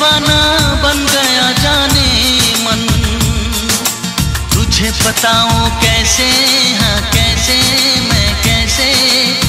दीवाना बन गया जाने मन। तुझे बताऊँ कैसे हाँ कैसे मैं कैसे?